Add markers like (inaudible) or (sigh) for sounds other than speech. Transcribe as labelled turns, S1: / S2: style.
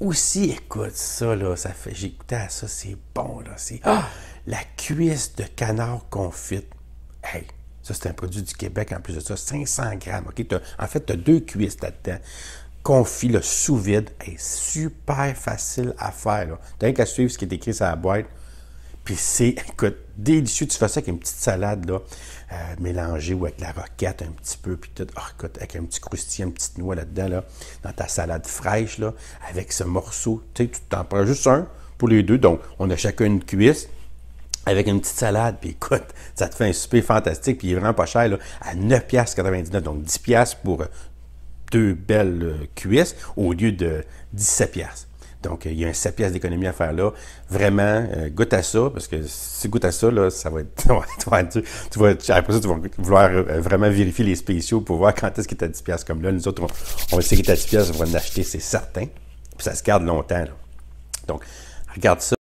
S1: Aussi, écoute, ça, là, ça fait. À ça, c'est bon, là. C'est ah, la cuisse de canard confite. Hey, ça, c'est un produit du Québec en plus de ça. 500 grammes. OK? en fait, tu as deux cuisses là-dedans. Confit, le sous vide. Hey, super facile à faire. Tu n'as qu'à suivre ce qui est écrit sur la boîte. Puis c'est, (laughs) écoute, délicieux. Tu fais ça avec une petite salade, là, euh, mélangée ou avec la roquette un petit peu, puis tout. Oh, écoute, avec un petit croustillant, une petite noix là-dedans, là, dans ta salade fraîche, là, avec ce morceau. Tu sais, tu t'en prends juste un pour les deux. Donc, on a chacun une cuisse avec une petite salade, puis écoute, ça te fait un souper fantastique, puis il est vraiment pas cher, là, à 9,99$, donc 10$ pour deux belles euh, cuisses au lieu de 17$. Donc, il y a un 7 pièces d'économie à faire là. Vraiment, euh, goûte à ça, parce que si tu goûtes à ça, là, ça va être... (laughs) tu, vas, après ça, tu vas vouloir euh, vraiment vérifier les spéciaux pour voir quand est-ce qu'il est à 10 pièces comme là. Nous autres, on, va essayer qu'il est à 10 pièces, on va en acheter, c'est certain. Puis ça se garde longtemps. Là. Donc, regarde ça.